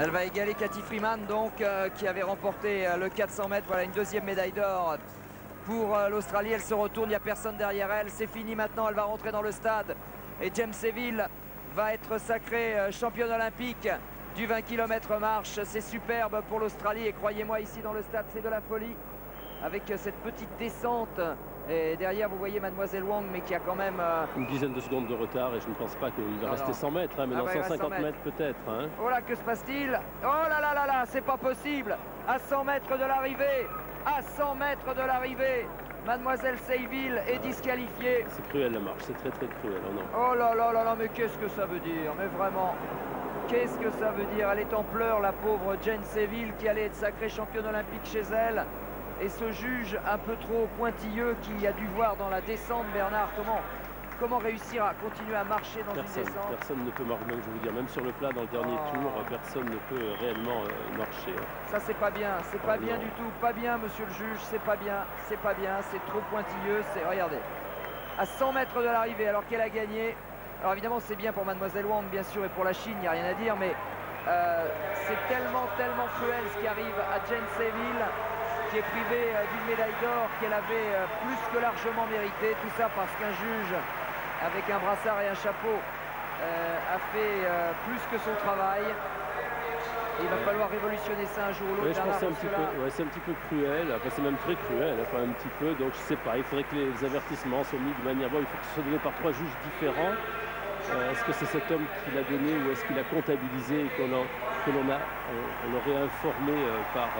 Elle va égaler Cathy Freeman, donc, euh, qui avait remporté euh, le 400 mètres. Voilà une deuxième médaille d'or pour euh, l'Australie. Elle se retourne, il n'y a personne derrière elle. C'est fini maintenant, elle va rentrer dans le stade. Et James Seville va être sacrée championne olympique du 20 km marche. C'est superbe pour l'Australie. Et croyez-moi, ici dans le stade, c'est de la folie. Avec cette petite descente et derrière, vous voyez Mademoiselle Wang, mais qui a quand même... Euh, Une dizaine de secondes de retard et je ne pense pas qu'il va rester 100 mètres, hein, mais ah dans 150 mètres, peut-être. Hein. Oh là, que se passe-t-il? Oh là là là là, c'est pas possible À 100 mètres de l'arrivée À 100 mètres de l'arrivée Mademoiselle Seyville est disqualifiée. C'est cruel la marche, c'est très très cruel. Oh, non. oh là là là là, mais qu'est-ce que ça veut dire? Mais vraiment, qu'est-ce que ça veut dire? Elle est en pleurs, la pauvre Jane Seville, qui allait être sacrée championne olympique chez elle et ce juge un peu trop pointilleux qui a dû voir dans la descente Bernard comment comment réussir à continuer à marcher dans personne, une descente Personne ne peut marcher, je veux dire, même sur le plat dans le dernier oh. tour, personne ne peut réellement euh, marcher. Hein. Ça c'est pas bien, c'est pas bien du tout, pas bien monsieur le juge, c'est pas bien, c'est pas bien, c'est trop pointilleux, c'est regardez, à 100 mètres de l'arrivée alors qu'elle a gagné. Alors évidemment c'est bien pour Mademoiselle Wang bien sûr et pour la Chine, il n'y a rien à dire, mais euh, c'est tellement tellement cruel ce qui arrive à Jane Seville qui est privée euh, d'une médaille d'or qu'elle avait euh, plus que largement mérité. Tout ça parce qu'un juge avec un brassard et un chapeau euh, a fait plus que son travail. il va falloir révolutionner ça un jour ou l'autre. je pense que c'est un, petit peu, c'est un petit peu cruel, enfin, c'est même très cruel, enfin, un petit peu. Donc je sais pas, il faudrait que les avertissements soient mis de manière bonne. Il faut que ce soit donné par trois juges différents. est-ce que c'est cet homme qui l'a donné ou est-ce qu'il a comptabilisé et qu'on que l'on a, on, aurait informé par,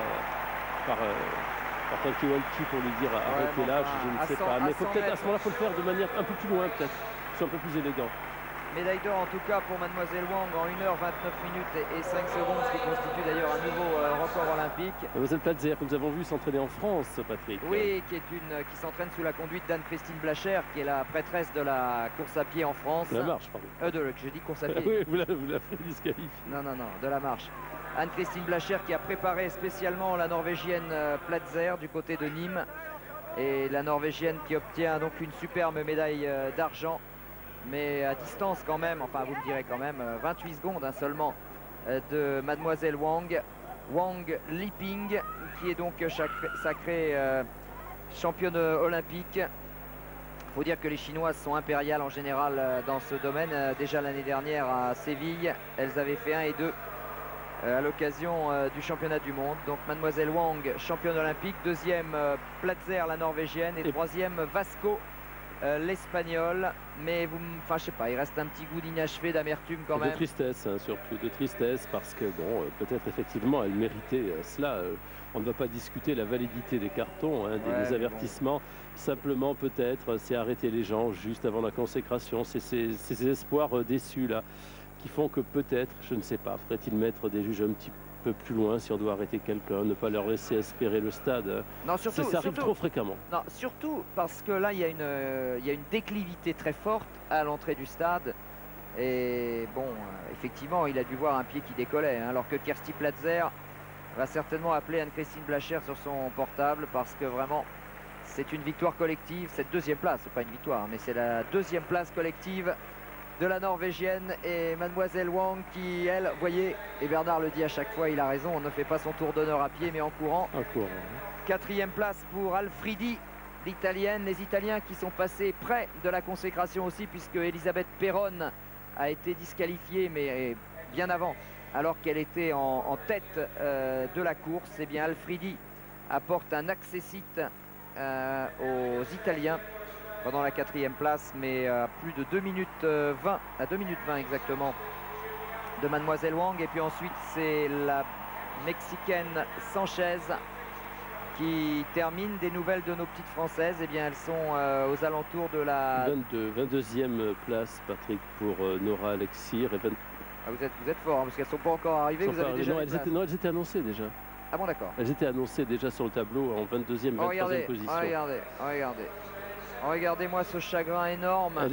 par, euh, par Walkie pour lui dire arrêtez là, je, ne sais pas. Mais peut-être à ce moment-là, il faut le faire de manière un peu plus loin, peut-être, soit un peu plus élégant. Médaille d'or en tout cas pour Mademoiselle Wang en 1h29 minutes et 5 secondes, ce qui constitue d'ailleurs un nouveau euh, record olympique. Mademoiselle Platzer, que nous avons vu s'entraîner en France, Patrick. Oui, qui est une qui s'entraîne sous la conduite d'Anne-Christine Blacher, qui est la prêtresse de la course à pied en France. La marche, pardon. Euh, de, je dis course à pied. oui, vous la, vous la disqualifier. Non, non, non, de la marche. Anne-Christine Blacher qui a préparé spécialement la Norvégienne euh, Platzer du côté de Nîmes. Et la Norvégienne qui obtient donc une superbe médaille d'argent. Mais à distance quand même, enfin vous me direz quand même, 28 euh, secondes hein, seulement de Mademoiselle Wang. Wang Liping qui est donc sacrée championne olympique. Il faut dire que les Chinoises sont impériales en général dans ce domaine. Déjà l'année dernière à Séville, elles avaient fait 1 et 2 euh, à l'occasion euh, du championnat du monde. Donc Mademoiselle Wang, championne olympique. Deuxième, euh, Platzer, la norvégienne. Et, troisième, Vasco, l'espagnol. Mais vous, enfin, je sais pas, il reste un petit goût d'inachevé, d'amertume quand même. De tristesse, hein, surtout de tristesse, parce que bon, peut-être effectivement, elle méritait cela. on ne va pas discuter la validité des cartons, hein, des, avertissements. Simplement, peut-être, c'est arrêter les gens juste avant la consécration. C'est ces espoirs déçus là qui font que peut-être, je ne sais pas, faudrait-il mettre des juges un petit peu plus loin si on doit arrêter quelqu'un, ne pas leur laisser espérer le stade. Non, surtout, ça arrive trop fréquemment. Non, surtout parce que là, il y, a une, il y a une déclivité très forte à l'entrée du stade. Et bon, euh, effectivement, il a dû voir un pied qui décollait. Hein, alors que Kirsty Platzer va certainement appeler Anne-Christine Blacher sur son portable parce que vraiment, c'est une victoire collective. Cette deuxième place, c'est pas une victoire, hein, mais c'est la deuxième place collective de la Norvégienne et Mademoiselle Wang qui, elle, vous voyez, et Bernard le dit à chaque fois, il a raison, on ne fait pas son tour d'honneur à pied mais en courant. En courant. Quatrième place pour Alfridi, l'Italienne. Les Italiens qui sont passés près de la consécration aussi puisque Elisabeth Perron a été disqualifiée mais bien avant alors qu'elle était en, tête euh, de la course. Et eh bien Alfridi apporte un accessite euh, aux Italiens pendant la quatrième place, mais à plus de 2 minutes 20, euh, à 2 minutes 20 exactement, de Mademoiselle Wang. Et puis ensuite, c'est la Mexicaine Sanchez qui termine des nouvelles de nos petites françaises. Eh bien, elles sont euh, aux alentours de la 22, 22e place, Patrick, pour euh, Nora Alexir. Et ah, vous, êtes, vous êtes fort, hein, parce qu'elles ne sont pas encore arrivées. Vous avez déjà non, elles étaient, non, elles étaient annoncées déjà. Ah bon, d'accord. Elles étaient annoncées déjà sur le tableau en 22e, 23e position. regardez, regardez. Regardez-moi ce chagrin énorme.